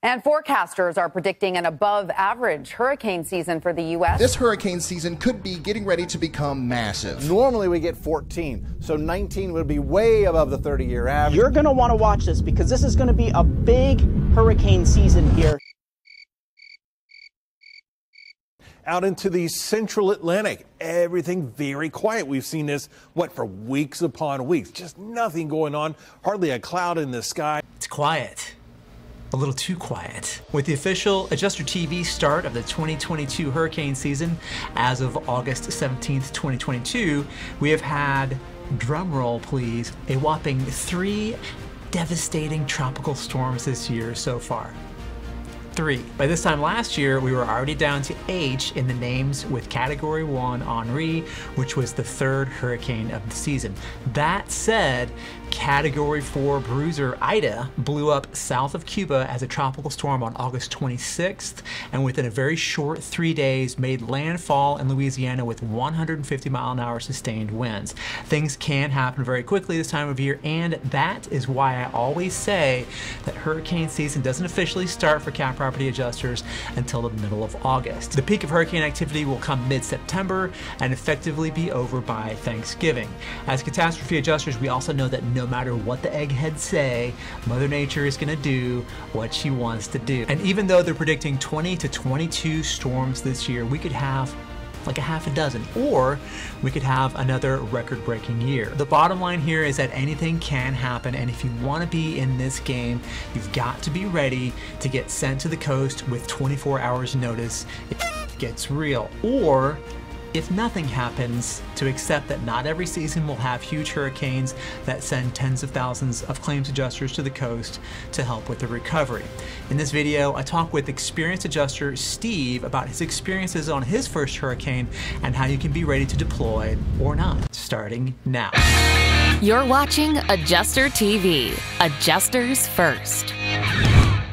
And forecasters are predicting an above average hurricane season for the U.S. This hurricane season could be getting ready to become massive. Normally we get 14, so 19 would be way above the 30 year average. You're going to want to watch this because this is going to be a big hurricane season here. Out into the central Atlantic, everything very quiet. We've seen this, what, for weeks upon weeks. Just nothing going on, hardly a cloud in the sky. It's quiet a little too quiet. With the official Adjuster TV start of the 2022 hurricane season as of August 17th, 2022, we have had, drumroll please, a whopping three devastating tropical storms this year so far three. By this time last year, we were already down to H in the names with Category 1 Henri, which was the third hurricane of the season. That said, Category 4 bruiser Ida blew up south of Cuba as a tropical storm on August 26th, and within a very short three days made landfall in Louisiana with 150 mile an hour sustained winds. Things can happen very quickly this time of year, and that is why I always say that hurricane season doesn't officially start for Cat property adjusters until the middle of August. The peak of hurricane activity will come mid-September and effectively be over by Thanksgiving. As catastrophe adjusters, we also know that no matter what the eggheads say, Mother Nature is to do what she wants to do. And even though they're predicting 20 to 22 storms this year, we could have like a half a dozen, or we could have another record breaking year. The bottom line here is that anything can happen, and if you want to be in this game, you've got to be ready to get sent to the coast with 24 hours notice if it gets real, or if nothing happens, to accept that not every season will have huge hurricanes that send tens of thousands of claims adjusters to the coast to help with the recovery. In this video, I talk with experienced adjuster Steve about his experiences on his first hurricane and how you can be ready to deploy or not, starting now. You're watching Adjuster TV, Adjusters First.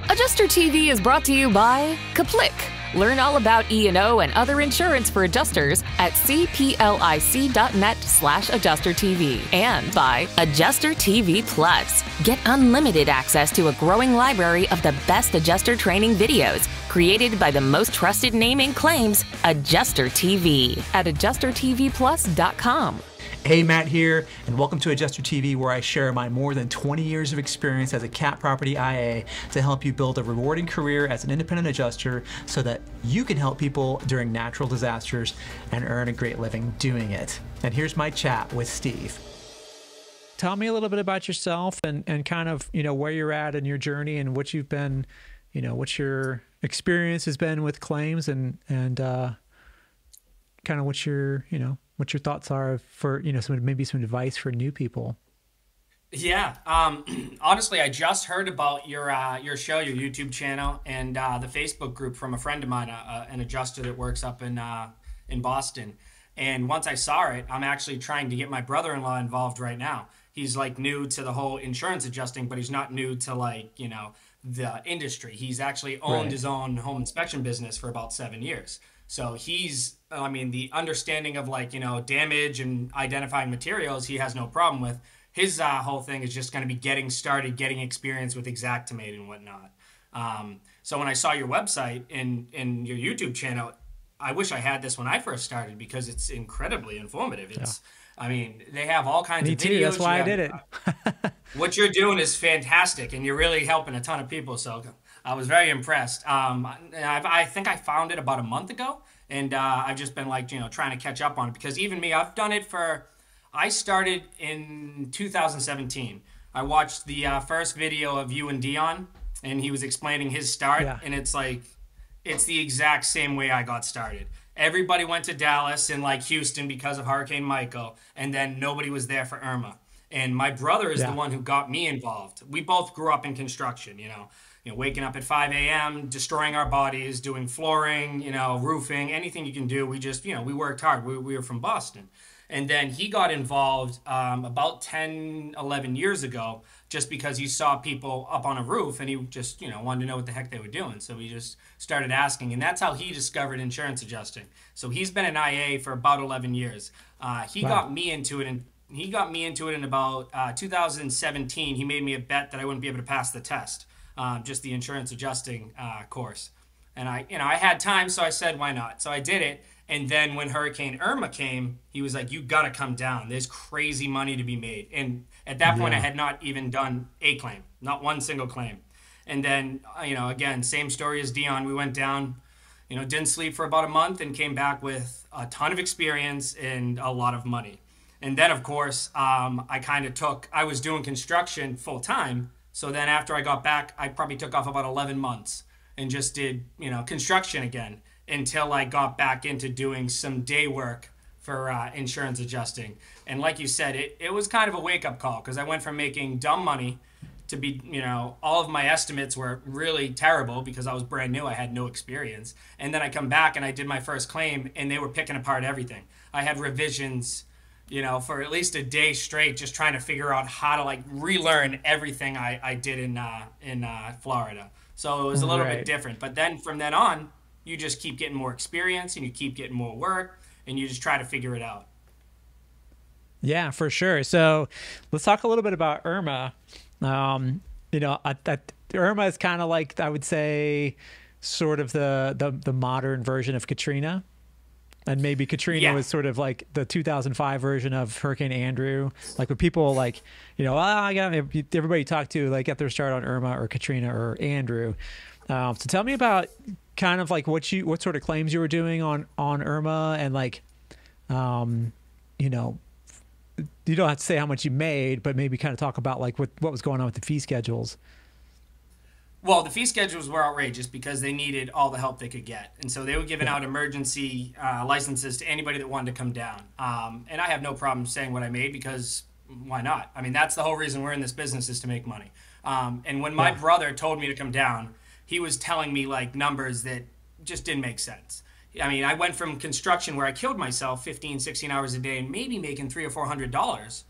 Adjuster TV is brought to you by Kaplik Learn all about E&O and other insurance for adjusters at cplic.net slash adjustertv and by Adjuster TV Plus. Get unlimited access to a growing library of the best adjuster training videos created by the most trusted name in claims, Adjuster TV, at adjustertvplus.com. Hey, Matt here, and welcome to Adjuster TV, where I share my more than 20 years of experience as a cat property IA to help you build a rewarding career as an independent adjuster so that you can help people during natural disasters and earn a great living doing it. And here's my chat with Steve. Tell me a little bit about yourself and, and kind of, you know, where you're at in your journey and what you've been, you know, what your experience has been with claims and, and, uh, kind of what your, you know, what your thoughts are for you know some maybe some advice for new people. Yeah, um, honestly, I just heard about your uh, your show, your YouTube channel, and uh, the Facebook group from a friend of mine, uh, an adjuster that works up in uh, in Boston. And once I saw it, I'm actually trying to get my brother-in-law involved right now. He's like new to the whole insurance adjusting, but he's not new to like you know the industry. He's actually owned right. his own home inspection business for about seven years. So he's, I mean, the understanding of like, you know, damage and identifying materials, he has no problem with. His uh, whole thing is just going to be getting started, getting experience with Xactimate and whatnot. Um, so when I saw your website and, and your YouTube channel, I wish I had this when I first started because it's incredibly informative. It's, yeah. I mean, they have all kinds Me of too. videos. That's why have, I did it. what you're doing is fantastic, and you're really helping a ton of people. So I was very impressed. Um, I, I think I found it about a month ago, and uh, I've just been like, you know, trying to catch up on it because even me, I've done it for. I started in 2017. I watched the uh, first video of you and Dion, and he was explaining his start, yeah. and it's like, it's the exact same way I got started. Everybody went to Dallas and like Houston because of Hurricane Michael, and then nobody was there for Irma. And my brother is yeah. the one who got me involved. We both grew up in construction, you know you know, waking up at 5 a.m., destroying our bodies, doing flooring, you know, roofing, anything you can do. We just, you know, we worked hard. We, we were from Boston. And then he got involved um, about 10, 11 years ago just because he saw people up on a roof and he just, you know, wanted to know what the heck they were doing. So he just started asking. And that's how he discovered insurance adjusting. So he's been an IA for about 11 years. Uh, he wow. got me into it and he got me into it in about uh, 2017. He made me a bet that I wouldn't be able to pass the test. Um, just the insurance adjusting uh, course. And I, you know, I had time, so I said, why not? So I did it. And then when Hurricane Irma came, he was like, "You got to come down. There's crazy money to be made." And at that point, I had not even done a claim, not one single claim. And then, uh, you know, again, same story as Dion. We went down, you know, didn't sleep for about a month and came back with a ton of experience and a lot of money. And then, of course, um, I kind of took. I was doing construction full time. So then, after I got back, I probably took off about 11 months and just did, you know, construction again until I got back into doing some day work for uh, insurance adjusting. And like you said, it, it was kind of a wake up call because I went from making dumb money to be, you know, all of my estimates were really terrible because I was brand new. I had no experience. And then I come back and I did my first claim and they were picking apart everything. I had revisions, you know, for at least a day straight, just trying to figure out how to like relearn everything I, I did in, uh, in uh, Florida. So it was a little Right. bit different. But then from then on, you just keep getting more experience and you keep getting more work and you just try to figure it out. Yeah, for sure. So let's talk a little bit about Irma. Um, you know, I, I, Irma is kind of like I would say, sort of the, the the modern version of Katrina, and maybe Katrina Yeah. was sort of like the 2005 version of Hurricane Andrew. Like when people like, you know, ah, I got everybody you talk to like get their start on Irma or Katrina or Andrew. Um, so tell me about kind of like what you what sort of claims you were doing on on Irma and like, um, you know, you don't have to say how much you made, but maybe kind of talk about like what what was going on with the fee schedules. Well, the fee schedules were outrageous because they needed all the help they could get, and so they were giving out emergency uh, licenses to anybody that wanted to come down. Um, and I have no problem saying what I made because why not? I mean, that's the whole reason we're in this business is to make money. Um, and when my brother told me to come down, he was telling me like numbers that just didn't make sense. I mean, I went from construction where I killed myself 15, 16 hours a day and maybe making three or four hundred dollars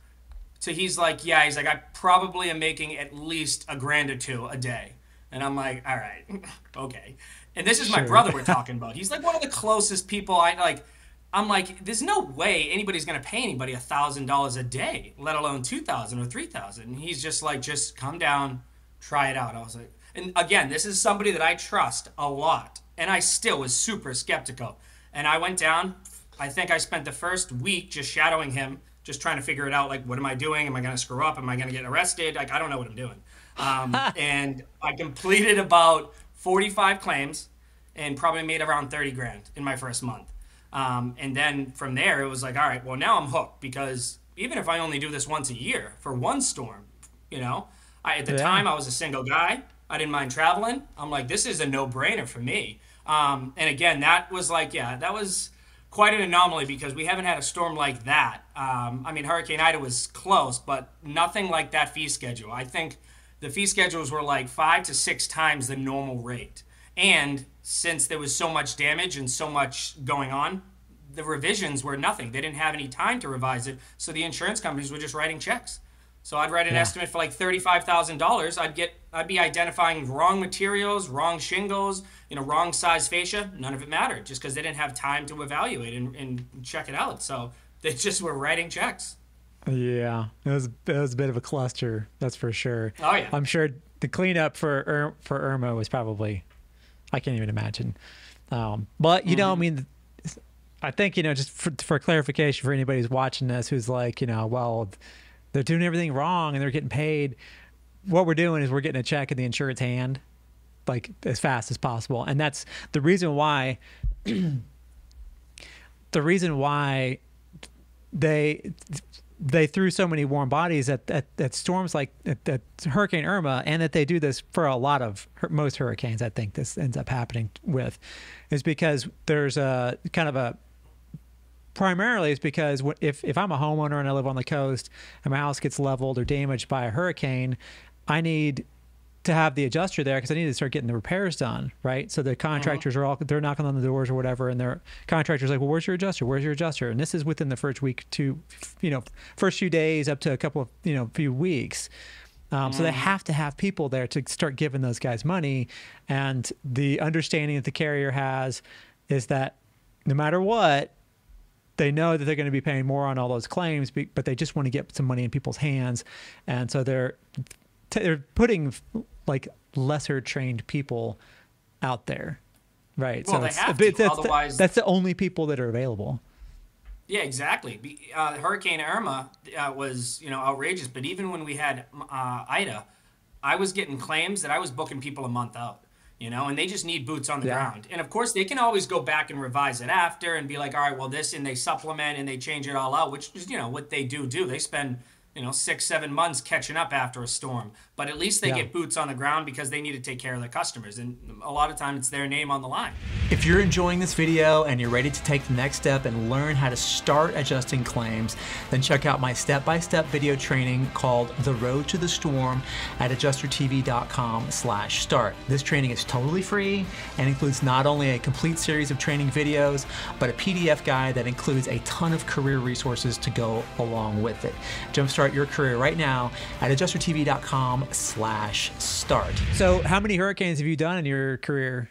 so he's like, yeah, he's like, I probably am making at least a grand or two a day. And I'm like, all right, okay. And this is my Sure. brother we're talking about. He's like one of the closest people I like. I'm like, there's no way anybody's gonna pay anybody a thousand dollars a day, let alone two thousand or three thousand. And he's just like, just come down, try it out. I was like, and again, this is somebody that I trust a lot, and I still was super skeptical. And I went down. I think I spent the first week just shadowing him, just trying to figure it out. Like, what am I doing? Am I gonna screw up? Am I gonna get arrested? Like, I don't know what I'm doing. Um, and I completed about 45 claims and probably made around 30 grand in my first month. Um, and then from there, it was like, all right, well, now I'm hooked because even if I only do this once a year for one storm, you know, I, at the Yeah. time I was a single guy. I didn't mind traveling. I'm like, this is a no brainer for me. Um, and again, that was like, yeah, that was quite an anomaly because we haven't had a storm like that. Um, I mean, Hurricane Ida was close, but nothing like that fee schedule. I think the fee schedules were like five to six times the normal rate. And since there was so much damage and so much going on, the revisions were nothing. They didn't have any time to revise it, so the insurance companies were just writing checks. So I'd write an estimate for like thirty-five thousand dollars. I'd get, I'd be identifying wrong materials, wrong shingles, you know, wrong size fascia. None of it mattered, just because they didn't have time to evaluate and, and check it out. So they just were writing checks. Yeah, it was it was a bit of a cluster, that's for sure. Oh, yeah. I'm sure the cleanup for Ir- for Irma was probably, I can't even imagine. Um, but you know, I mean, I think you know, just for, for clarification for anybody who's watching this, who's like, you know, well, they're doing everything wrong and they're getting paid. What we're doing is we're getting a check in the insurance hand, like as fast as possible, and that's the reason why. the reason why they they threw so many warm bodies at, at, at storms like at, at Hurricane Irma, and that they do this for a lot of most hurricanes. I think this ends up happening with, is because there's a kind of a primarily is because if if I'm a homeowner and I live on the coast and my house gets leveled or damaged by a hurricane, I need to have the adjuster there because I need to start getting the repairs done, right? So the contractors are all they're knocking on the doors or whatever, and their contractors like, well, where's your adjuster? Where's your adjuster? And this is within the first week to, you know, first few days up to a couple of you know few weeks. Um, So they have to have people there to start giving those guys money, and the understanding that the carrier has is that no matter what, they know that they're going to be paying more on all those claims, but they just want to get some money in people's hands, and so they're they're putting like lesser trained people out there, right? Well, so they have to, that's, otherwise- the, that's the only people that are available. Yeah, exactly. Uh, Hurricane Irma uh, was, you know, outrageous. But even when we had uh, Ida, I was getting claims that I was booking people a month out. You know, and they just need boots on the Yeah. ground. And of course, they can always go back and revise it after and be like, all right, well, this, and they supplement and they change it all out, which is, you know, what they do do. They spend, you know, six, seven months catching up after a storm. But at least they Yeah. get boots on the ground because they need to take care of their customers. And a lot of times it's their name on the line. If you're enjoying this video and you're ready to take the next step and learn how to start adjusting claims, then check out my step-by-step video training called The Road to the Storm at adjustertv.com slash start. This training is totally free and includes not only a complete series of training videos, but a PDF guide that includes a ton of career resources to go along with it. Jumpstart your career right now at adjustertv.com slash start. So how many hurricanes have you done in your career?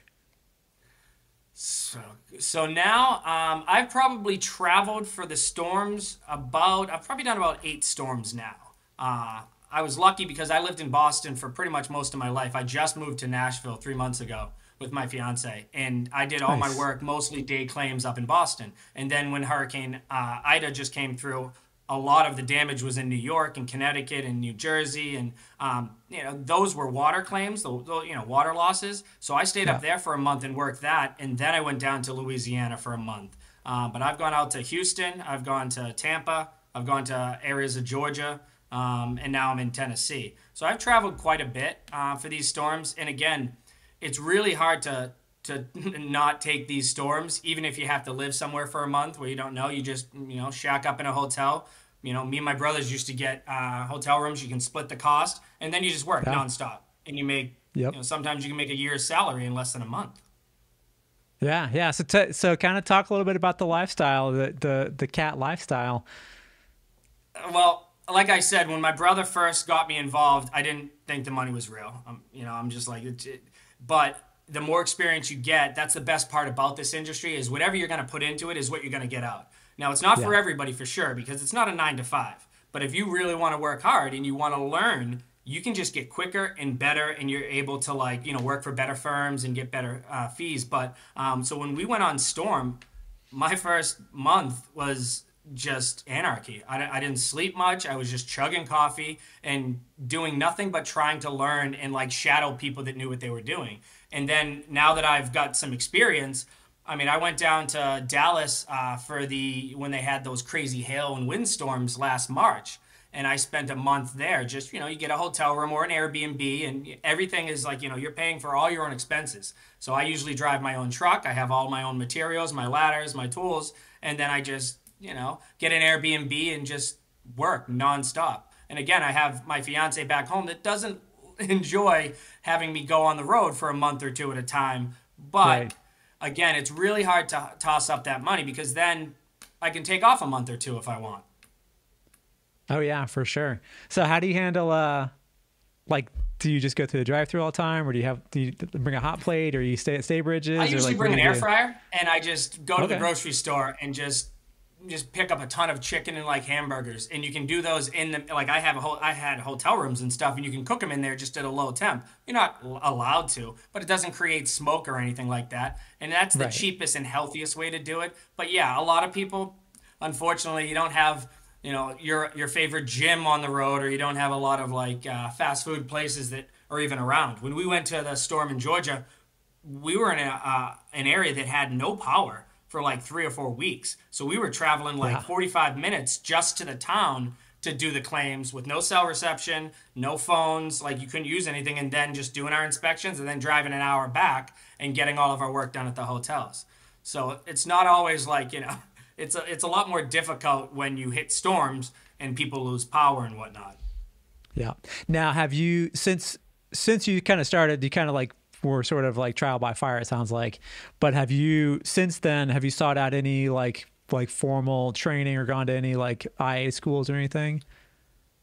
So, so now um, I've probably traveled for the storms about, I've probably done about eight storms now. Uh, I was lucky because I lived in Boston for pretty much most of my life. I just moved to Nashville three months ago with my fiance, and I did all Nice. my work, mostly day claims up in Boston. And then when Hurricane uh, Ida just came through, a lot of the damage was in New York and Connecticut and New Jersey, and um, you know those were water claims, the, the- you know water losses. So I stayed up there for a month and worked that, and then I went down to Louisiana for a month. Um, but I've gone out to Houston, I've gone to Tampa, I've gone to areas of Georgia, um, and now I'm in Tennessee. So I've traveled quite a bit uh, for these storms, and again, it's really hard to to not take these storms, even if you have to live somewhere for a month where you don't know. You just you know shack up in a hotel. You know, me and my brothers used to get uh, hotel rooms. You can split the cost, and then you just work nonstop, and you make. Yep. You know, sometimes you can make a year's salary in less than a month. Yeah, yeah. So, t- so kind of talk a little bit about the lifestyle, the the the cat lifestyle. Well, like I said, when my brother first got me involved, I didn't think the money was real. Um, you know, I'm just like, it, it- but the more experience you get, that's the best part about this industry is whatever you're going to put into it is what you're going to get out. Now, it's not for everybody for sure because it's not a nine to five. But if you really want to work hard and you want to learn, you can just get quicker and better, and you're able to like you know work for better firms and get better uh, fees. But um, so when we went on Storm, my first month was just anarchy. I, I didn't sleep much. I was just chugging coffee and doing nothing but trying to learn and like shadow people that knew what they were doing. And then now that I've got some experience, I mean, I went down to Dallas uh, for the when they had those crazy hail and windstorms last March. And I spent a month there. Just you know, you get a hotel room or an Airbnb, and everything is like you know you're paying for all your own expenses. So I usually drive my own truck. I have all my own materials, my ladders, my tools, and then I just you know get an Airbnb and just work nonstop. And again, I have my fiance back home that doesn't enjoy having me go on the road for a month or two at a time, but Right. again, it's really hard to toss up that money because then I can take off a month or two if I want. Oh yeah, for sure. So how do you handle uh like do you just go through the drive through all the time or do you have do you bring a hot plate or you stay at Staybridges? I or, usually like, bring an air fryer and I just go to the grocery store and just just pick up a ton of chicken and like hamburgers and you can do those in the like I have a whole I had hotel rooms and stuff and you can cook them in there just at a low temp. You're not l- allowed to, but it doesn't create smoke or anything like that. And that's the Right. cheapest and healthiest way to do it. But yeah, a lot of people unfortunately you don't have you know your your favorite gym on the road or you don't have a lot of like uh, fast food places that are even around. When we went to the storm in Georgia, we were in a, uh, an area that had no power for like three or four weeks. So we were traveling like Yeah. 45 minutes just to the town to do the claims with no cell reception, no phones, like you couldn't use anything, and then just doing our inspections and then driving an hour back and getting all of our work done at the hotels. So it's not always like, you know, it's a, it's a lot more difficult when you hit storms and people lose power and whatnot. Yeah. Now, have you since since you kind of started, you kind of like were sort of like trial by fire. It sounds like, but have you since then have you sought out any like like formal training or gone to any like IA schools or anything?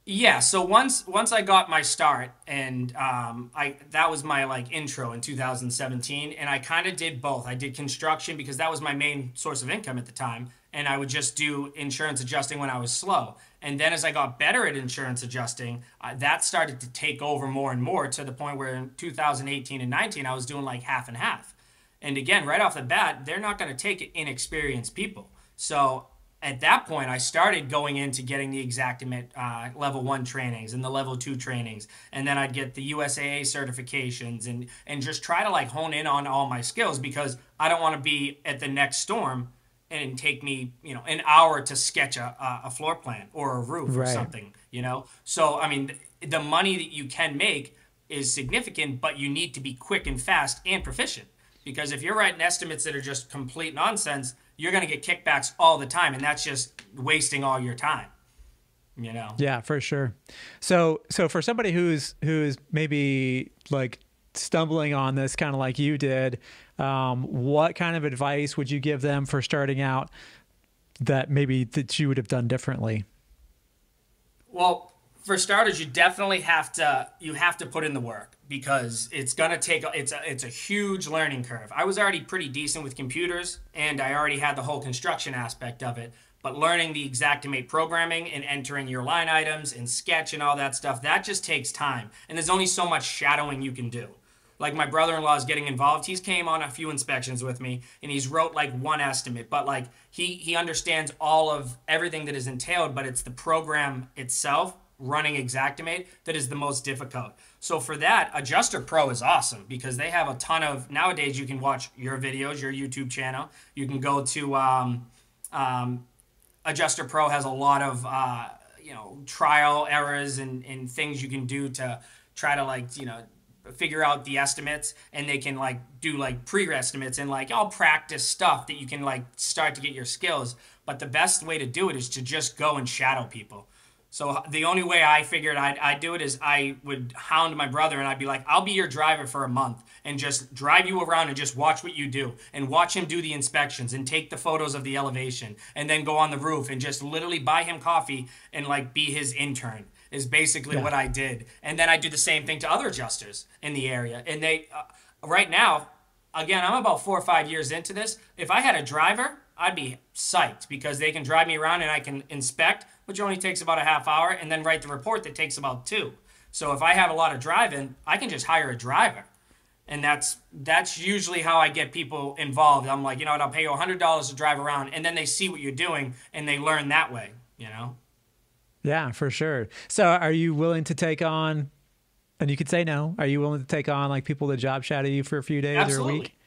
Yeah, so once once I got my start, and um, I that was my like intro in 2017, and I kind of did both. I did construction because that was my main source of income at the time, and I would just do insurance adjusting when I was slow. And then as I got better at insurance adjusting, uh, that started to take over more and more to the point where in 2018 and 19 I was doing like half and half. And again, right off the bat, they're not going to take inexperienced people. So at that point, I started going into getting the Xactimate uh, level one trainings and the level two trainings, and then I'd get the USAA certifications and and just try to like hone in on all my skills because I don't want to be at the next storm and take me you know an hour to sketch a, a floor plan or a roof right. or something you know. So I mean, the money that you can make is significant, but you need to be quick and fast and proficient because if you're writing estimates that are just complete nonsense you're going to get kickbacks all the time and that's just wasting all your time you know yeah for sure so so for somebody who's who's maybe like stumbling on this kind of like you did um, what kind of advice would you give them for starting out that maybe that you would have done differently well for starters, you definitely have to you have to put in the work because it's gonna take it's a it's a huge learning curve. I was already pretty decent with computers, and I already had the whole construction aspect of it. But learning the Xactimate programming and entering your line items and sketch and all that stuff that just takes time, and there's only so much shadowing you can do. Like my brother-in-law is getting involved. He's came on a few inspections with me, and he's wrote like one estimate, but like he he understands all of everything that is entailed, but it's the program itself running Xactimate that is the most difficult. So for that, Adjuster Pro is awesome because they have a ton of nowadays. You can watch your videos, your YouTube channel. You can go to um, um, Adjuster Pro has a lot of uh, you know trial errors and, and things you can do to try to like you know figure out the estimates and they can like do like pre-estimates and like all practice stuff that you can like start to get your skills. But the best way to do it is to just go and shadow people. So the only way I figured I'd, I'd, do it is I would hound my brother and I'd be like, I'll be your driver for a month and just drive you around and just watch what you do and watch him do the inspections and take the photos of the elevation and then go on the roof and just literally buy him coffee and like be his intern is basically yeah. what I did. And then I do the same thing to other adjusters in the area. And they, uh, right now, again, I'm about four or five years into this. If I had a driver, I'd be psyched because they can drive me around and I can inspect which only takes about a half hour, and then write the report that takes about two. So if I have a lot of driving, I can just hire a driver. And that's that's usually how I get people involved. I'm like, you know what, I'll pay you hundred dollars to drive around, and then they see what you're doing and they learn that way, you know? Yeah, for sure. So are you willing to take on and you could say no. Are you willing to take on like people that job shadow you for a few days Absolutely. or a week?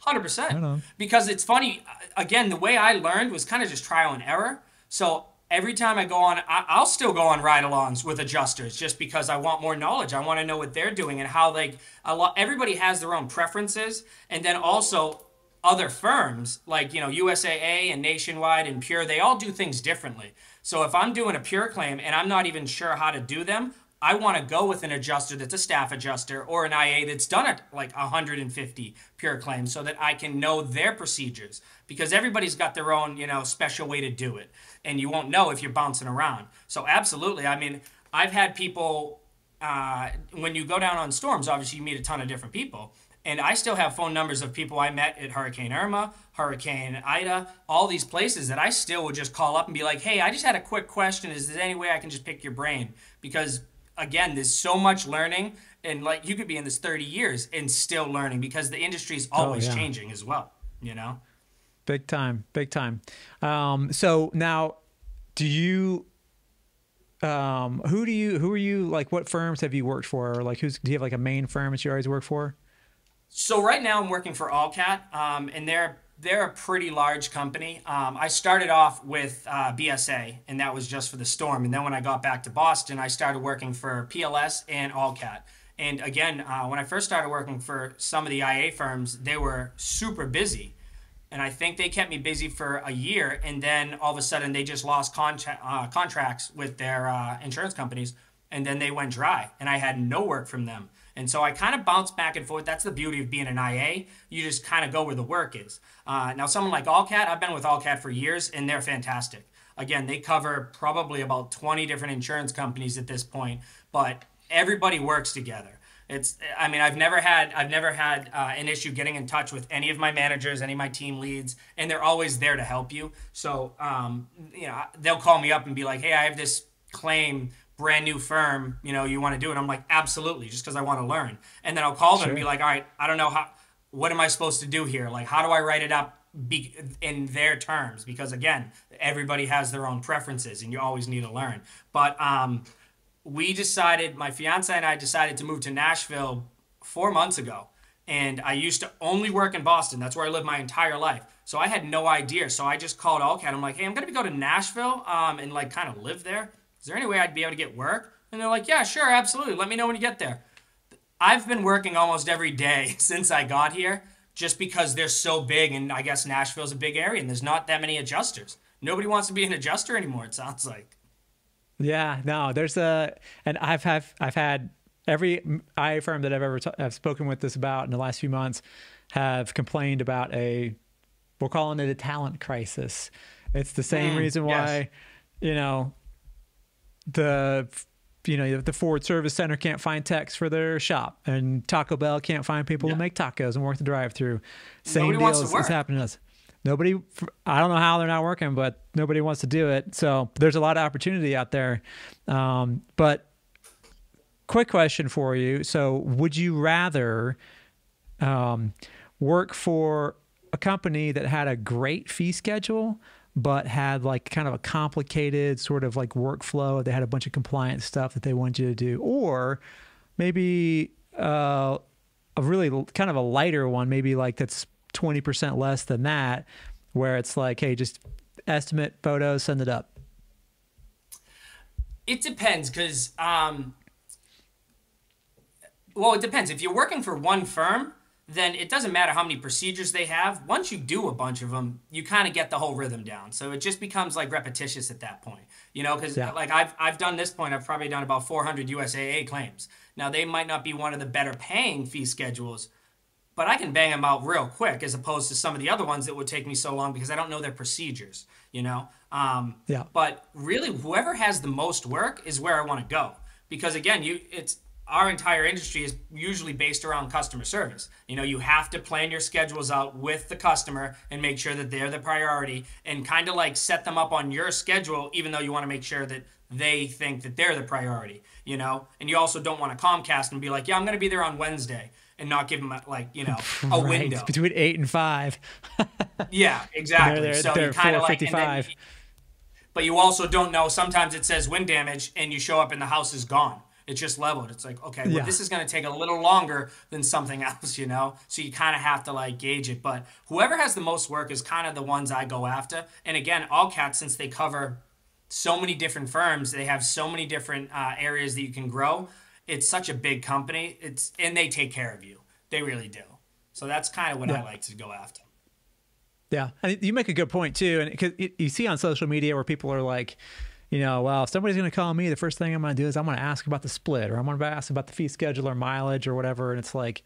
Hundred percent. Because it's funny. Uh, again, the way I learned was kind of just trial and error. So every time I go on, I, will still go on ride-alongs with adjusters just because I want more knowledge. I want to know what they're doing and how like a lot. Everybody has their own preferences, and then also other firms like you know USAA and Nationwide and Pure. They all do things differently. So if I'm doing a Pure claim and I'm not even sure how to do them, I want to go with an adjuster that's a staff adjuster or an IA that's done it like 150 pure claims so that I can know their procedures because everybody's got their own, you know, special way to do it and you won't know if you're bouncing around. So absolutely. I mean, I've had people uh, when you go down on storms, obviously you meet a ton of different people. And I still have phone numbers of people I met at Hurricane Irma, Hurricane Ida, all these places that I still would just call up and be like, hey, I just had a quick question. Is there any way I can just pick your brain? Because again, there's so much learning, and like you could be in this 30 years and still learning because the industry is oh, always oh, yeah. changing as well. You know, big time, big time. Um, so now, do you? Um, who do you? Who are you? Like, what firms have you worked for? Or like, who's? Do you have like a main firm that you always work for? So right now, I'm working for Allcat, um, and they're they're a pretty large company. Um, I started off with uh, BSA, and that was just for the storm. And then when I got back to Boston, I started working for PLS and Allcat. And again, uh, when I first started working for some of the IA firms, they were super busy. And I think they kept me busy for a year. And then all of a sudden, they just lost contra- uh, contracts with their uh, insurance companies. And then they went dry. And I had no work from them. And so I kind of bounce back and forth. That's the beauty of being an IA. You just kind of go where the work is. Uh, now, someone like Allcat, I've been with Allcat for years, and they're fantastic. Again, they cover probably about 20 different insurance companies at this point, but everybody works together. It's, I mean, I've never had, I've never had uh, an issue getting in touch with any of my managers, any of my team leads, and they're always there to help you. So, um, you know, they'll call me up and be like, "Hey, I have this claim brand new firm, you know, you want to do it? I'm like, absolutely, just because I want to learn. And then I'll call them sure. and be like, all right, I don't know how, what am I supposed to do here? Like, how do I write it up be, in their terms? Because again, everybody has their own preferences and you always need to learn. But um, we decided, my fiance and I decided to move to Nashville four months ago. And I used to only work in Boston. That's where I lived my entire life. So I had no idea. So I just called Allcat. I'm like, hey, I'm going to go to Nashville um, and like kind of live there is there any way I'd be able to get work? And they're like, Yeah, sure, absolutely. Let me know when you get there. I've been working almost every day since I got here just because they're so big and I guess Nashville's a big area and there's not that many adjusters. Nobody wants to be an adjuster anymore, it sounds like. Yeah, no, there's a, and I've have, I've had every IA firm that I've ever t- I've spoken with this about in the last few months have complained about a, we're calling it a talent crisis. It's the same mm, reason why, yes. you know, the you know the Ford Service Center can't find techs for their shop, and Taco Bell can't find people yeah. to make tacos and work the drive-through. Same nobody deal is, is happening to us. Nobody, I don't know how they're not working, but nobody wants to do it. So there's a lot of opportunity out there. Um, but quick question for you: So would you rather um, work for a company that had a great fee schedule? But had like kind of a complicated sort of like workflow. They had a bunch of compliance stuff that they wanted you to do, or maybe uh, a really kind of a lighter one, maybe like that's 20% less than that, where it's like, hey, just estimate photos, send it up. It depends because, um, well, it depends. If you're working for one firm, then it doesn't matter how many procedures they have. Once you do a bunch of them, you kind of get the whole rhythm down. So it just becomes like repetitious at that point, you know, because yeah. like I've, I've done this point, I've probably done about 400 USAA claims. Now they might not be one of the better paying fee schedules, but I can bang them out real quick as opposed to some of the other ones that would take me so long because I don't know their procedures, you know? Um, yeah. But really, whoever has the most work is where I want to go because again, you it's our entire industry is usually based around customer service. You know, you have to plan your schedules out with the customer and make sure that they're the priority and kind of like set them up on your schedule, even though you want to make sure that they think that they're the priority, you know? And you also don't want to Comcast and be like, yeah, I'm going to be there on Wednesday and not give them like, you know, a right. window. Between eight and five. yeah, exactly. They're, they're, so they're you kind of like, then, but you also don't know. Sometimes it says wind damage and you show up and the house is gone it's just leveled. It's like, okay, well, yeah. this is going to take a little longer than something else, you know? So you kind of have to like gauge it. But whoever has the most work is kind of the ones I go after. And again, Allcats, since they cover so many different firms, they have so many different uh, areas that you can grow. It's such a big company. It's and they take care of you. They really do. So that's kind of what yeah. I like to go after. Yeah, and you make a good point too. And because you see on social media where people are like, you know, well, if somebody's going to call me, the first thing I'm going to do is I'm going to ask about the split or I'm going to ask about the fee schedule or mileage or whatever. And it's like,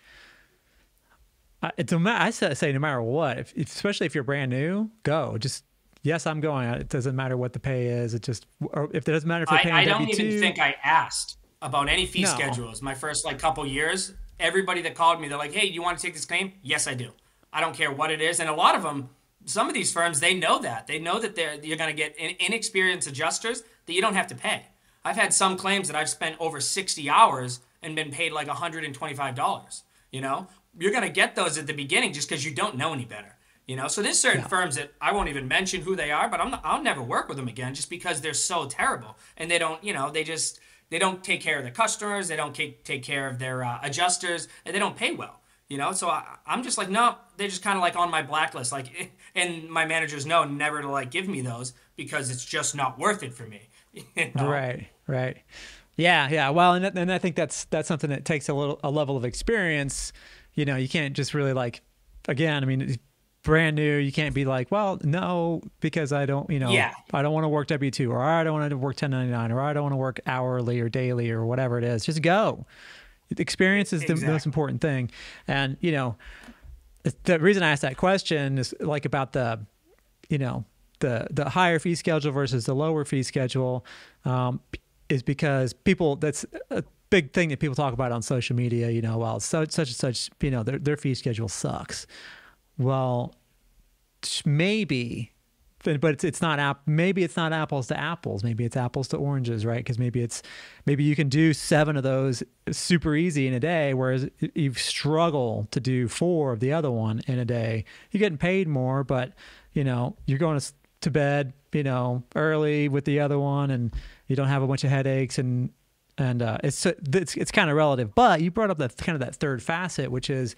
it's a, I say no matter what, if, especially if you're brand new, go. Just yes, I'm going. It doesn't matter what the pay is. It just if it doesn't matter if you're paying I, I don't W-2, even think I asked about any fee no. schedules. My first like couple years, everybody that called me, they're like, "Hey, you want to take this claim?" Yes, I do. I don't care what it is, and a lot of them some of these firms they know that. They know that they're you're going to get inexperienced adjusters that you don't have to pay. I've had some claims that i've spent over 60 hours and been paid like $125 you know? You're going to get those at the beginning just because you don't know any better you know? So there's certain yeah. firms that i won't even mention who they are but I'm not, i'll never work with them again just because they're so terrible and they don't you know they just they don't take care of their customers they don't take care of their uh, adjusters and they don't pay well you know? So I, i'm just like no they're just kind of like on my blacklist like and my managers know never to like give me those because it's just not worth it for me you know? right right. Yeah yeah well and, and i think that's that's something that takes a little a level of experience. You know you can't just really like again i mean brand new you can't be like well no because i don't you know yeah. i don't want to work w2 or i don't want to work 1099 or i don't want to work hourly or daily or whatever it is. Just go experience is exactly. the most important thing and you know the reason I asked that question is like about the, you know, the the higher fee schedule versus the lower fee schedule um, is because people that's a big thing that people talk about on social media. You know, well, such such and such, you know, their their fee schedule sucks. Well, maybe but it's it's not app maybe it's not apples to apples. Maybe it's apples to oranges right? Because maybe it's maybe you can do seven of those super easy in a day whereas you struggle to do four of the other one in a day. You're getting paid more but you know you're going to, to bed you know early with the other one and you don't have a bunch of headaches and and uh, it's it's it's kind of relative. But you brought up that kind of that third facet which is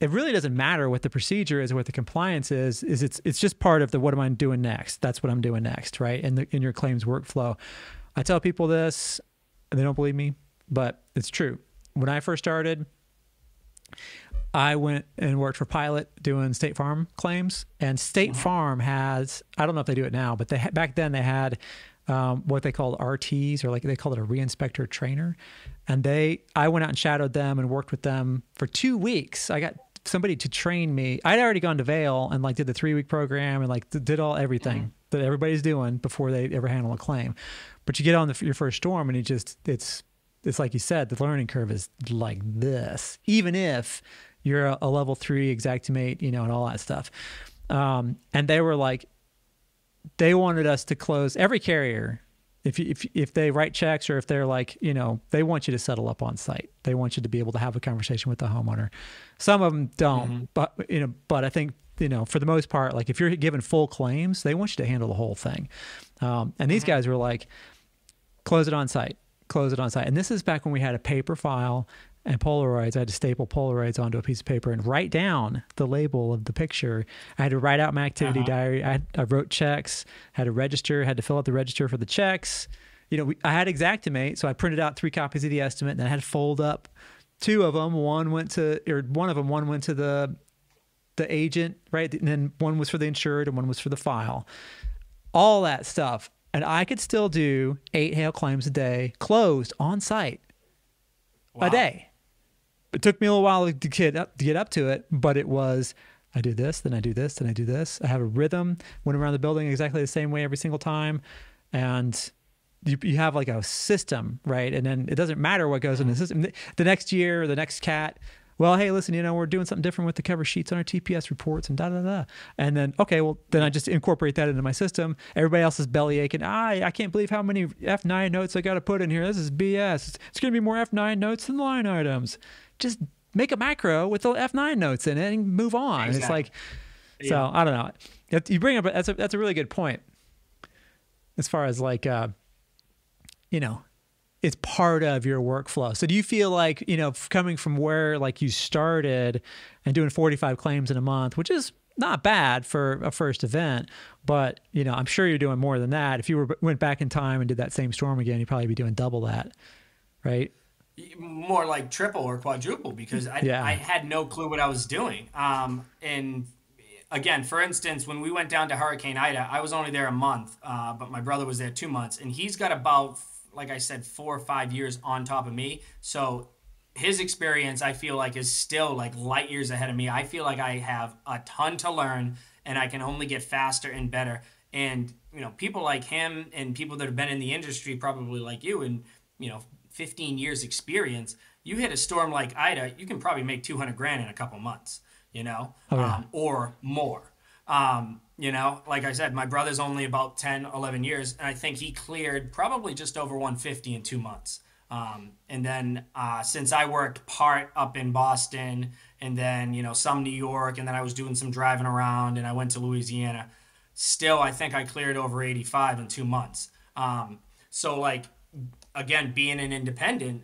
it really doesn't matter what the procedure is or what the compliance is is it's it's just part of the what am i doing next that's what i'm doing next right in the in your claims workflow i tell people this and they don't believe me but it's true when i first started i went and worked for pilot doing state farm claims and state mm-hmm. farm has i don't know if they do it now but they back then they had um, what they called RTs, or like they called it a reinspector trainer. And they, I went out and shadowed them and worked with them for two weeks. I got somebody to train me. I'd already gone to Vale and like did the three week program and like did all everything mm-hmm. that everybody's doing before they ever handle a claim. But you get on the, your first storm and you just it's it's like you said the learning curve is like this. Even if you're a, a level three Xactimate, you know, and all that stuff. Um, and they were like, they wanted us to close every carrier if if if they write checks or if they're like you know they want you to settle up on site. They want you to be able to have a conversation with the homeowner. Some of them don't mm-hmm. but you know but i think you know for the most part like if you're given full claims they want you to handle the whole thing. Um, and these mm-hmm. guys were like close it on site. Close it on site. And this is back when we had a paper file and Polaroids. I had to staple Polaroids onto a piece of paper and write down the label of the picture. I had to write out my activity uh-huh. diary. I, had, I, wrote checks, had to register, had to fill out the register for the checks. You know, we, I had Xactimate, so I printed out three copies of the estimate, and then I had to fold up two of them. One went to, or one of them, one went to the the agent, right? And then one was for the insured, and one was for the file. All that stuff, and I could still do eight hail claims a day, closed on site, wow. a day it took me a little while to get up to get up to it, but it was I do this, then I do this, then I do this. I have a rhythm. Went around the building exactly the same way every single time, and you, you have like a system, right? And then it doesn't matter what goes in the mm-hmm. system. The next year, the next cat. Well, hey, listen, you know, we're doing something different with the cover sheets on our TPS reports and da da da. And then, okay, well, then I just incorporate that into my system. Everybody else is belly aching. I, I can't believe how many F9 notes I got to put in here. This is BS. It's, it's going to be more F9 notes than line items just make a macro with the F9 notes in it and move on. Exactly. It's like, yeah. so I don't know. You bring up that's a that's a really good point. As far as like, uh, you know, it's part of your workflow. So do you feel like you know coming from where like you started and doing 45 claims in a month, which is not bad for a first event, but you know I'm sure you're doing more than that. If you were went back in time and did that same storm again, you'd probably be doing double that, right? More like triple or quadruple because I, yeah. I had no clue what I was doing. Um, and again, for instance, when we went down to Hurricane Ida, I was only there a month, uh, but my brother was there two months, and he's got about, like I said, four or five years on top of me. So his experience, I feel like, is still like light years ahead of me. I feel like I have a ton to learn, and I can only get faster and better. And you know, people like him and people that have been in the industry, probably like you, and you know, 15 years experience, you hit a storm like Ida, you can probably make 200 grand in a couple months, you know, oh, yeah. um, or more. Um, you know, like I said, my brother's only about 10, 11 years, and I think he cleared probably just over 150 in two months. Um, and then uh, since I worked part up in Boston and then, you know, some New York, and then I was doing some driving around and I went to Louisiana, still, I think I cleared over 85 in two months. Um, so, like, again, being an independent,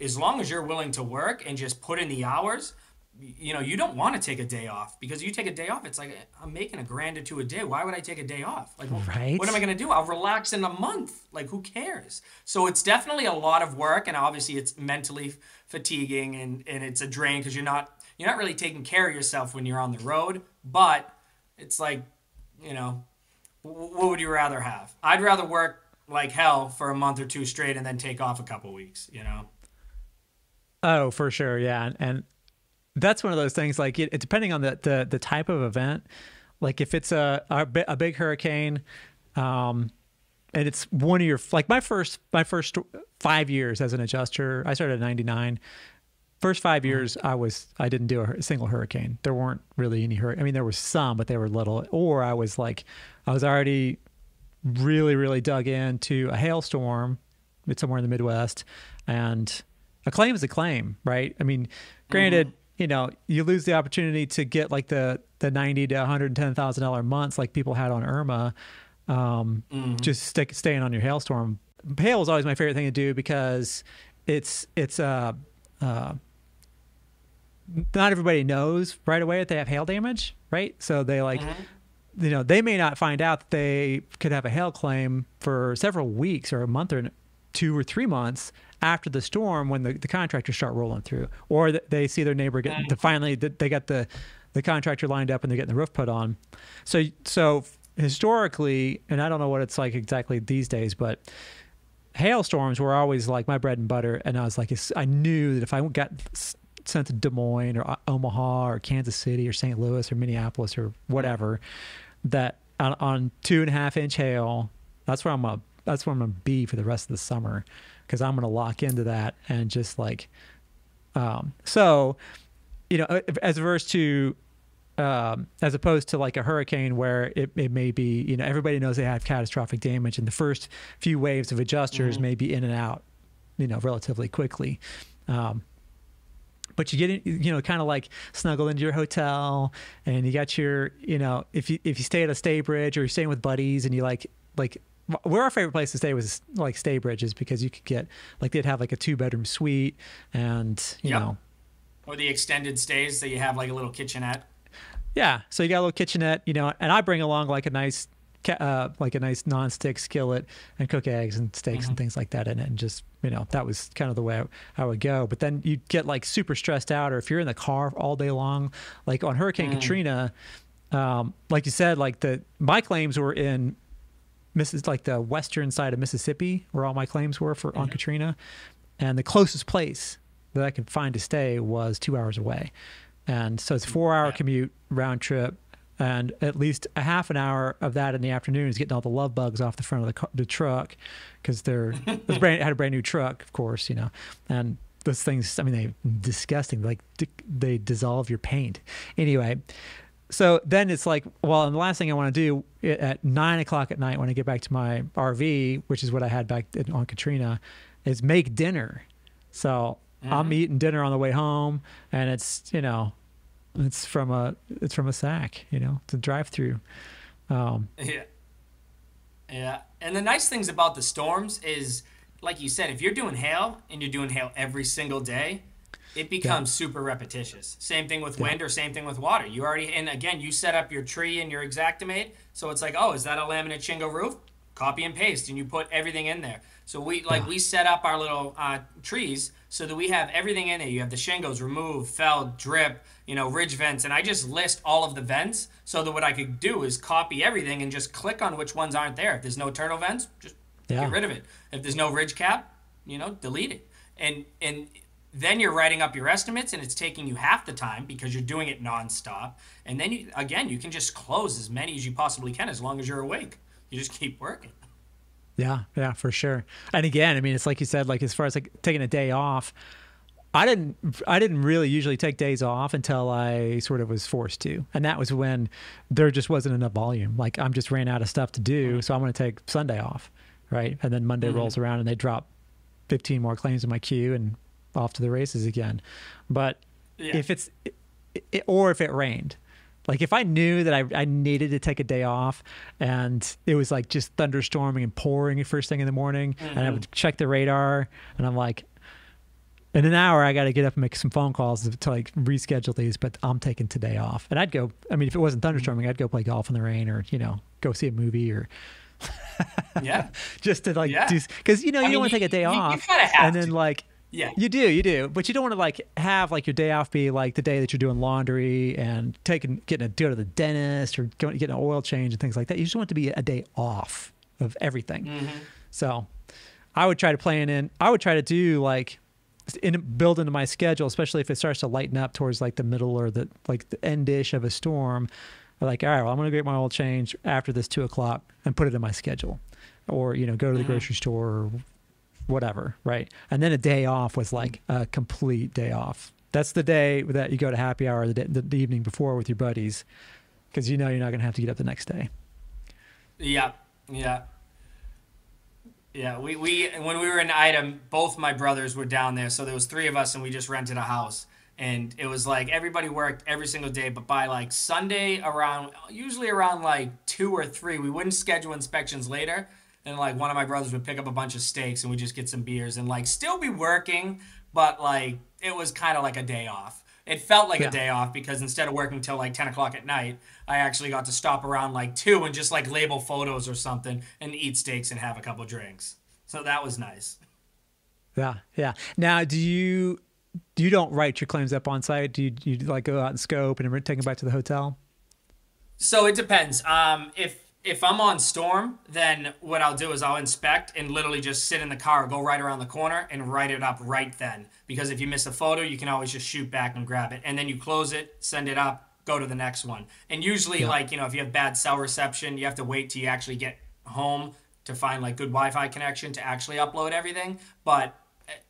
as long as you're willing to work and just put in the hours, you know, you don't want to take a day off because you take a day off, it's like I'm making a grand or two a day. Why would I take a day off? Like, right. what am I going to do? I'll relax in a month. Like, who cares? So it's definitely a lot of work, and obviously it's mentally fatiguing and and it's a drain because you're not you're not really taking care of yourself when you're on the road. But it's like, you know, what would you rather have? I'd rather work like hell for a month or two straight and then take off a couple weeks, you know? Oh, for sure. Yeah. And that's one of those things like it, depending on the, the, the type of event, like if it's a a, big hurricane, um, and it's one of your like my first my first five years as an adjuster. I started at ninety nine. First five years, I was I didn't do a single hurricane. There weren't really any hurricane. I mean, there was some, but they were little. Or I was like, I was already really really dug into a hailstorm. It's somewhere in the Midwest, and a claim is a claim, right? I mean, granted, you know, you lose the opportunity to get like the the ninety to one hundred ten thousand dollar months like people had on Irma, um, just stick, staying on your hailstorm. Hail is always my favorite thing to do because it's it's uh, uh, not everybody knows right away that they have hail damage, right? So they like, you know, they may not find out that they could have a hail claim for several weeks or a month or two or three months after the storm when the, the contractors start rolling through, or they see their neighbor get the, finally th- they got the the contractor lined up and they're getting the roof put on. So so historically, and I don't know what it's like exactly these days, but hailstorms were always like my bread and butter. And I was like, I knew that if I got sent to Des Moines or Omaha or Kansas City or St. Louis or Minneapolis or whatever, that on, on two and a half inch hail, that's where I'm gonna that's where I'm gonna be for the rest of the summer because I'm gonna lock into that and just like, um, so, you know, as opposed to um, as opposed to like a hurricane where it, it may be, you know, everybody knows they have catastrophic damage and the first few waves of adjusters may be in and out, you know, relatively quickly. Um, but you get in, you know, kind of like snuggle into your hotel and you got your, you know, if you, if you stay at a Staybridge or you're staying with buddies and you like, like, where our favorite place to stay was like Staybridges because you could get, like, they'd have like a two bedroom suite and, you Yep. know, Or the extended stays that you have like a little kitchenette. Yeah, so you got a little kitchenette, you know, and I bring along like a nice, uh, like a nice non-stick skillet and cook eggs and steaks and things like that in it, and just you know that was kind of the way I, I would go. But then you'd get like super stressed out, or if you're in the car all day long, like on Hurricane Katrina, um, like you said, like the my claims were in Missis like the western side of Mississippi, where all my claims were for on Katrina, and the closest place that I could find to stay was two hours away, and so it's a four hour commute round trip, and at least a half an hour of that in the afternoon is getting all the love bugs off the front of the, car, the truck because they're brand, had a brand new truck, of course, you know, and those things. I mean, they disgusting. Like d- they dissolve your paint. Anyway, so then it's like, well, and the last thing I want to do at nine o'clock at night when I get back to my RV, which is what I had back in- on Katrina, is make dinner. So I'm mm-hmm. eating dinner on the way home, and it's you know, it's from a it's from a sack, you know, it's a drive-through. Um, Yeah. Yeah. And the nice things about the storms is, like you said, if you're doing hail and you're doing hail every single day, it becomes super repetitious. Same thing with wind or same thing with water. You already, and again, you set up your tree and your Xactimate. So it's like, oh, is that a laminate shingle roof? Copy and paste, and you put everything in there. So we like we set up our little uh, trees so that we have everything in there. You have the shingles, remove, fell, drip, you know, ridge vents, and I just list all of the vents so that what I could do is copy everything and just click on which ones aren't there. If there's no turtle vents, just Yeah. get rid of it. If there's no ridge cap, you know, delete it. And and then you're writing up your estimates and it's taking you half the time because you're doing it nonstop. And then you again, you can just close as many as you possibly can as long as you're awake. You just keep working. Yeah, yeah, for sure. And again, I mean, it's like you said, like as far as like taking a day off, I didn't, I didn't really usually take days off until I sort of was forced to, and that was when there just wasn't enough volume. Like I'm just ran out of stuff to do, so I'm going to take Sunday off, right? And then Monday mm-hmm. rolls around and they drop 15 more claims in my queue and off to the races again. But Yeah. if it's, it, or if it rained. Like if I knew that I, I needed to take a day off and it was like just thunderstorming and pouring first thing in the morning and I would mm-hmm. check the radar and I'm like, in an hour I got to get up and make some phone calls to, to like reschedule these, but I'm taking today off. And I'd go, I mean, if it wasn't thunderstorming, I'd go play golf in the rain or, you know, go see a movie or Yeah. just to like Yeah. do, cause you know, you I don't want to take a day you- you off have and then to. like, Yeah. you do, you do, but you don't want to like have like your day off be like the day that you're doing laundry and taking getting a go to the dentist or going getting an oil change and things like that. You just want it to be a day off of everything. Mm-hmm. So, I would try to plan in. I would try to do like in, build into my schedule, especially if it starts to lighten up towards like the middle or the like the end ish of a storm. like, all right, well, I'm going to get my oil change after this two o'clock and put it in my schedule, or you know, go to the mm-hmm. grocery store or whatever, right? And then a day off was like a complete day off. That's the day that you go to happy hour the, day, the, the evening before with your buddies, because you know you're not going to have to get up the next day. Yeah, yeah. Yeah, we, we when we were in Item, both my brothers were down there, so there was three of us, and we just rented a house. And it was like everybody worked every single day, but by like Sunday around, usually around like two or three, we wouldn't schedule inspections later. And like one of my brothers would pick up a bunch of steaks, and we just get some beers and like still be working, but like it was kind of like a day off. It felt like Yeah. a day off because instead of working till like 10 o'clock at night, I actually got to stop around like 2 and just like label photos or something and eat steaks and have a couple drinks. So that was nice. Yeah, yeah. Now, do you you don't write your claims up on site? Do you, do you like go out and scope and take them back to the hotel? So it depends. Um, if if I'm on storm, then what I'll do is I'll inspect and literally just sit in the car, go right around the corner, and write it up right then. Because if you miss a photo, you can always just shoot back and grab it, and then you close it, send it up, go to the next one. And usually, like you know, if you have bad cell reception, you have to wait till you actually get home to find like good Wi-Fi connection to actually upload everything. But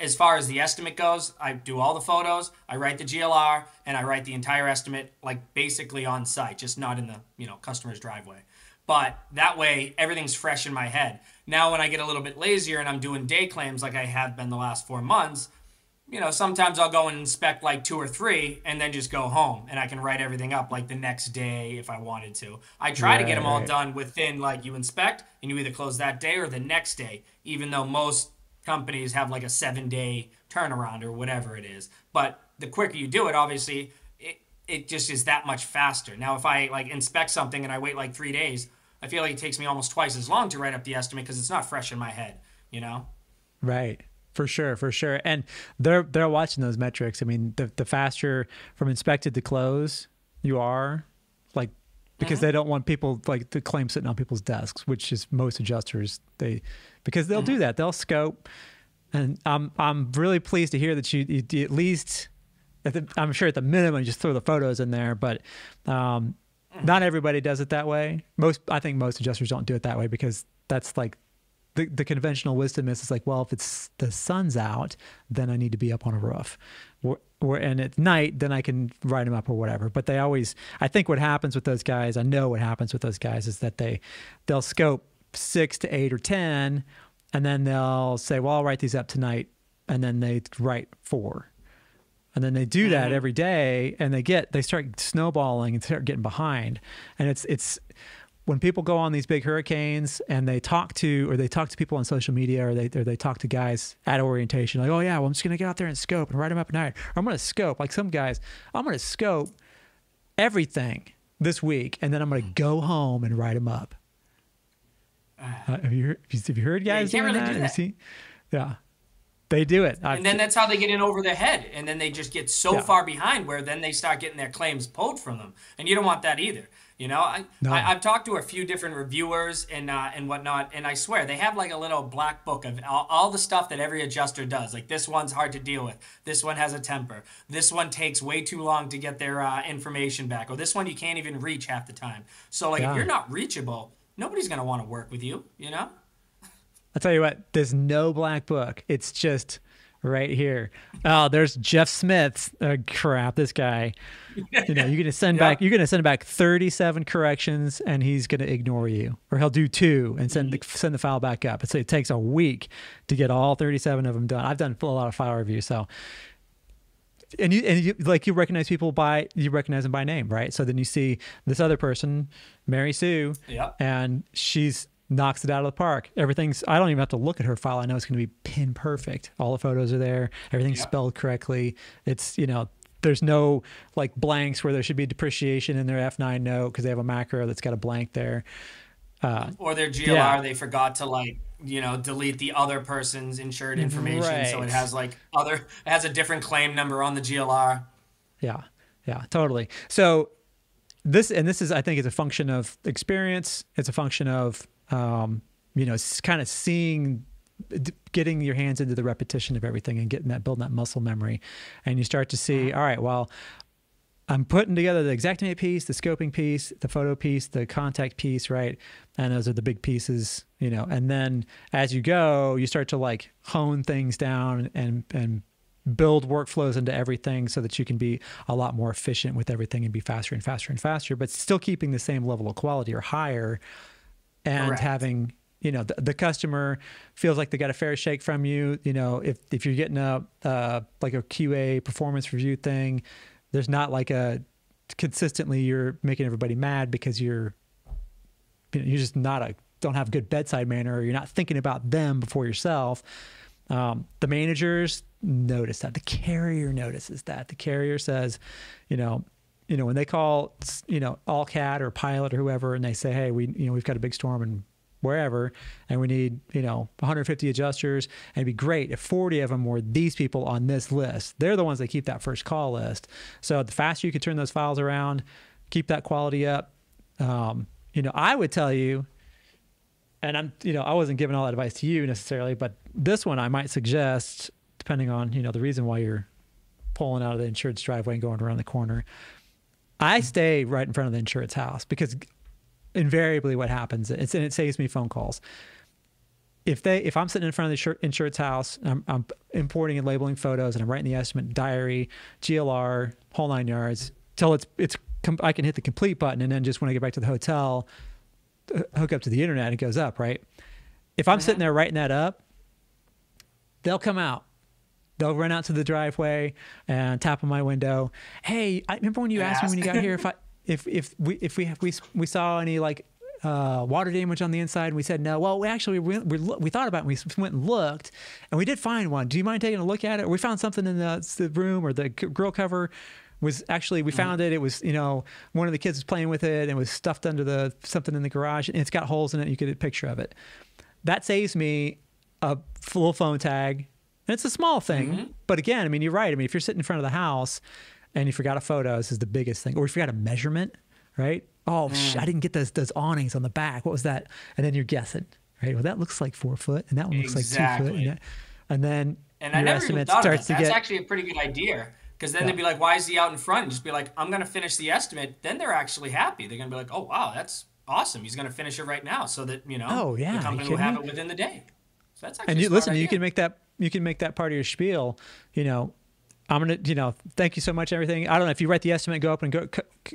as far as the estimate goes, I do all the photos, I write the GLR, and I write the entire estimate like basically on site, just not in the you know customer's driveway. But that way, everything's fresh in my head. Now, when I get a little bit lazier and I'm doing day claims like I have been the last four months, you know, sometimes I'll go and inspect like two or three and then just go home and I can write everything up like the next day if I wanted to. I try to get them all done within like you inspect and you either close that day or the next day, even though most companies have like a seven day turnaround or whatever it is. But the quicker you do it, obviously, it, it just is that much faster. Now, if I like inspect something and I wait like three days, I feel like it takes me almost twice as long to write up the estimate because it's not fresh in my head, you know? Right. For sure, for sure. And they're they're watching those metrics. I mean, the the faster from inspected to close you are, like because they don't want people like the claim sitting on people's desks, which is most adjusters. They because they'll do that. They'll scope. And I'm I'm really pleased to hear that you, you, you at least at the, I'm sure at the minimum you just throw the photos in there, but um, not everybody does it that way. Most I think most adjusters don't do it that way because that's like the, the conventional wisdom is it's like, well, if it's the sun's out, then I need to be up on a roof. Or, or and at night, then I can write them up or whatever. But they always, I think what happens with those guys, I know what happens with those guys is that they, they'll scope six to eight or 10, and then they'll say, well, I'll write these up tonight. And then they write four. And then they do that mm-hmm. every day and they get, they start snowballing and start getting behind. And it's, it's, when people go on these big hurricanes and they talk to or they talk to people on social media or they or they talk to guys at orientation like oh yeah well I'm just gonna get out there and scope and write them up at night or I'm gonna scope like some guys I'm gonna scope everything this week and then I'm gonna mm. go home and write them up. Ah. Uh, have you heard, have you heard Yeah, you guys can't really that? do that. yeah, they do it. I've- And then that's how they get in over their head. And then they just get so Yeah. far behind where then they start getting their claims pulled from them. And you don't want that either. You know, I, No. I I've talked to a few different reviewers and uh, and whatnot, and I swear they have like a little black book of all, all the stuff that every adjuster does. Like this one's hard to deal with. This one has a temper. This one takes way too long to get their uh, information back. Or this one you can't even reach half the time. So like Yeah. if you're not reachable, nobody's gonna want to work with you. You know. I'll tell you what, there's no black book. It's just right here. Oh, there's Jeff Smith's. Uh, crap, this guy. You know, you're gonna send Yeah. back. You're gonna send back 37 corrections, and he's gonna ignore you, or he'll do two and send the, send the file back up. It's, it takes a week to get all 37 of them done. I've done a lot of file reviews, so. And you and you like you recognize people by you recognize them by name, right? So then you see this other person, Mary Sue, Yep. and she's knocks it out of the park. Everything's I don't even have to look at her file. I know it's going to be pin perfect. All the photos are there. Everything's Yeah. spelled correctly. It's you know there's no like blanks where there should be depreciation in their F9 note because they have a macro that's got a blank there. Uh, or their GLR, Yeah. they forgot to like you know delete the other person's insured information, so it has like other it has a different claim number on the GLR. Yeah, yeah, totally. So this and this is I think is a function of experience. It's a function of um, you know kind of seeing getting your hands into the repetition of everything and getting that building that muscle memory and you start to see all right well I'm putting together the Xactimate piece, the scoping piece, the photo piece, the contact piece, right? And those are the big pieces, you know. And then as you go, you start to like hone things down and and build workflows into everything so that you can be a lot more efficient with everything and be faster and faster and faster, but still keeping the same level of quality or higher and Correct. having you know the, the customer feels like they got a fair shake from you you know if if you're getting a uh, like a qa performance review thing there's not like a consistently you're making everybody mad because you're you know, you're just not a don't have good bedside manner or you're not thinking about them before yourself. Um, the managers notice that. The carrier notices that. The carrier says you know you know when they call you know Allcat or pilot or whoever and they say hey we you know we've got a big storm and wherever and we need you know 150 adjusters and it'd be great if 40 of them were these people on this list. They're the ones that keep that first call list. So the faster you can turn those files around keep that quality up um, you know i would tell you and i'm you know i wasn't giving all that advice to you necessarily but this one i might suggest depending on you know the reason why you're pulling out of the insurance driveway and going around the corner i stay right in front of the insurance house because invariably what happens it's and it saves me phone calls. If they if i'm sitting in front of the insurance house I'm, I'm importing and labeling photos and i'm writing the estimate diary glr whole nine yards till it's it's i can hit the complete button and then just when i get back to the hotel hook up to the internet it goes up right? If i'm uh-huh. sitting there writing that up they'll come out they'll run out to the driveway and tap on my window hey i remember when you asked me when you got here if i if if we if we have, we we saw any like uh, water damage on the inside, and we said no. Well, we actually we, we, we thought about it. And we went and looked, and we did find one. Do you mind taking a look at it? We found something in the, the room, or the grill cover was actually we found it. It was you know one of the kids was playing with it, and it was stuffed under the something in the garage, and it's got holes in it. You get a picture of it. That saves me a full phone tag, and it's a small thing. Mm-hmm. But again, I mean, you're right. I mean, if you're sitting in front of the house and you forgot a photo, this is the biggest thing. Or you forgot a measurement, right? Oh, mm. sh- I didn't get those those awnings on the back. What was that? And then you're guessing, right? Well, that looks like four foot, and that one looks like two foot, and, that- and then And I your never even estimate of that. starts to That's get. actually a pretty good idea. Because then they'd be like, why is he out in front? And just be like, I'm going to finish the estimate. Then they're actually happy. They're going to be like, oh, wow, that's awesome. He's going to finish it right now so that, you know, Oh, yeah, the company will have it within the day. So that's actually and you listen, you can make that you can make that part of your spiel. You know, I'm gonna, you know, thank you so much. Everything. I don't know if you write the estimate, go up and go,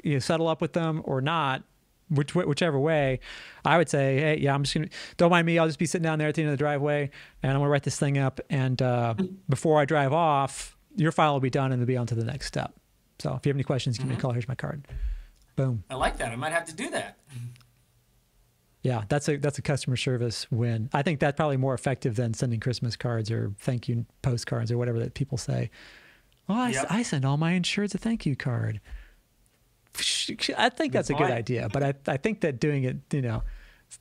you know, settle up with them or not. Which, whichever way, I would say, hey, yeah, I'm just gonna. Don't mind me. I'll just be sitting down there at the end of the driveway, and I'm gonna write this thing up. And uh, before I drive off, your file will be done, and it'll be on to the next step. So if you have any questions, give me a call. Here's my card. Boom. I like that. I might have to do that. Yeah, that's a that's a customer service win. I think that's probably more effective than sending Christmas cards or thank you postcards or whatever that people say. Oh, I, Yep. I send all my insureds a thank you card. I think that's a good idea, but I I think that doing it, you know,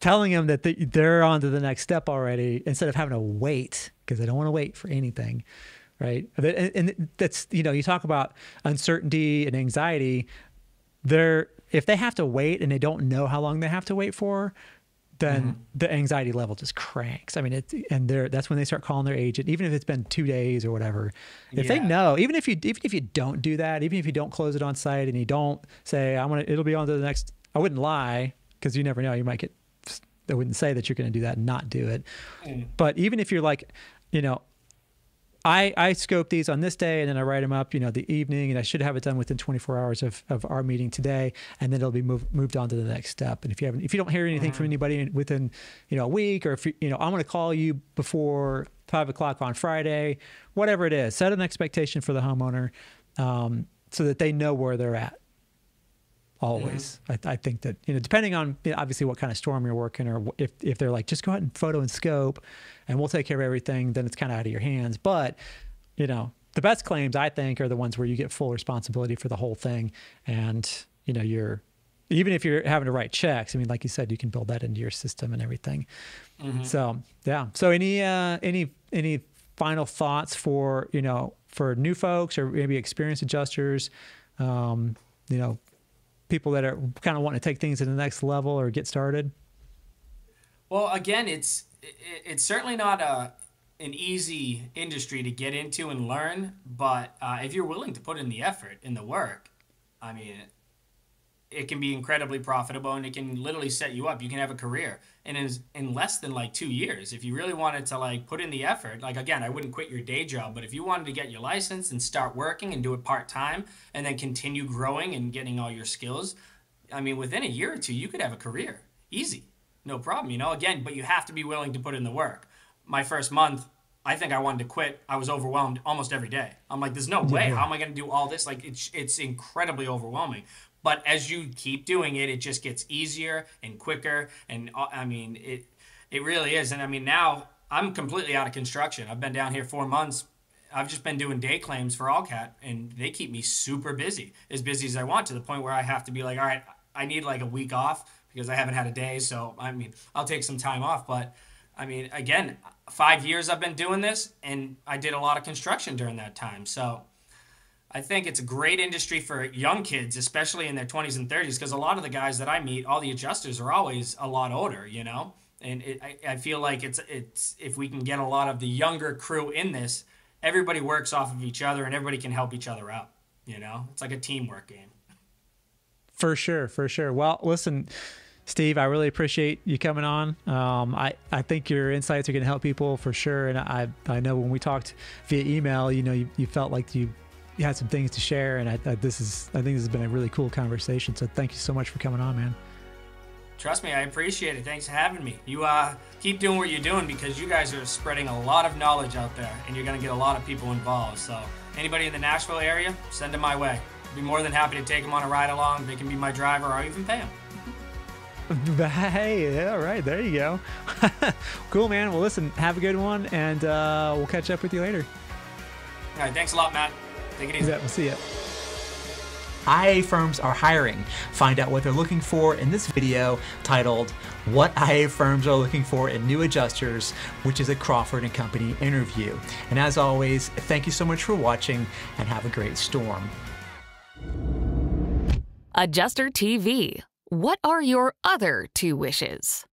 telling them that they- they're on to the next step already instead of having to wait because they don't want to wait for anything, right? And, and that's you know you talk about uncertainty and anxiety they're if they have to wait and they don't know how long they have to wait for then mm-hmm. the anxiety level just cranks. I mean, it's and they're that's when they start calling their agent, even if it's been two days or whatever. If they know, even if you even if you don't do that, even if you don't close it on site and you don't say I'm gonna, it'll be on to the next. I wouldn't lie because you never know. You might get. I wouldn't say that you're going to do that and not do it. Mm. But even if you're like, you know, I, I scope these on this day and then I write them up, you know, the evening, and I should have it done within 24 hours of, of our meeting today, and then it'll be moved moved on to the next step. And if you haven't, if you don't hear anything from anybody within, you know, a week, or if you, you know, I'm going to call you before five o'clock on Friday, whatever it is, set an expectation for the homeowner, um, so that they know where they're at. Always, I, I think that you know, depending on you know, obviously what kind of storm you're working, or if if they're like just go out and photo and scope, and we'll take care of everything, then it's kind of out of your hands. But you know, the best claims I think are the ones where you get full responsibility for the whole thing, and you know, you're even if you're having to write checks. I mean, like you said, you can build that into your system and everything. So yeah. So any uh, any any final thoughts for you know for new folks or maybe experienced adjusters, um, you know, people that are kind of wanting to take things to the next level or get started? Well, again, it's it's certainly not a an easy industry to get into and learn, but uh, if you're willing to put in the effort and the work, I mean, it can be incredibly profitable and it can literally set you up. You can have a career and in, in less than like two years, if you really wanted to like put in the effort, like again, I wouldn't quit your day job, but if you wanted to get your license and start working and do it part time and then continue growing and getting all your skills, I mean, within a year or two, you could have a career easy, no problem, you know, again, but you have to be willing to put in the work. My first month, I think I wanted to quit. I was overwhelmed almost every day. I'm like, there's no way. How am I going to do all this? Like, it's it's incredibly overwhelming. But as you keep doing it, it just gets easier and quicker. And uh, I mean, it it really is. And I mean, now I'm completely out of construction. I've been down here four months. I've just been doing day claims for Allcat, and they keep me super busy, as busy as I want, to the point where I have to be like, all right, I need like a week off because I haven't had a day. So I mean, I'll take some time off. But I mean, again, five years I've been doing this, and I did a lot of construction during that time. So I think it's a great industry for young kids, especially in their 20s and 30s, because a lot of the guys that I meet, all the adjusters are always a lot older, you know? And it, I, I feel like it's it's if we can get a lot of the younger crew in this, everybody works off of each other and everybody can help each other out. You know, it's like a teamwork game. For sure, for sure. Well, listen, Steve, I really appreciate you coming on. Um, I, I think your insights are going to help people for sure. And I, I know when we talked via email, you know, you, you felt like you you had some things to share, and I, I, this is I think this has been a really cool conversation. So thank you so much for coming on, man. Trust me, I appreciate it. Thanks for having me. You uh, keep doing what you're doing because you guys are spreading a lot of knowledge out there, and you're gonna get a lot of people involved. So anybody in the Nashville area, send them my way. I'd be more than happy to take them on a ride along. They can be my driver, or even pay them. Hey, yeah, all right, there you go. cool, man. Well, listen, have a good one, and uh, we'll catch up with you later. All right, thanks a lot, Matt. Take it easy. Yeah, see ya. IA firms are hiring. Find out what they're looking for in this video titled What IA Firms Are Looking For in New Adjusters, which is a Crawford and Company interview. And as always, thank you so much for watching and have a great storm. Adjuster TV. What are your other two wishes?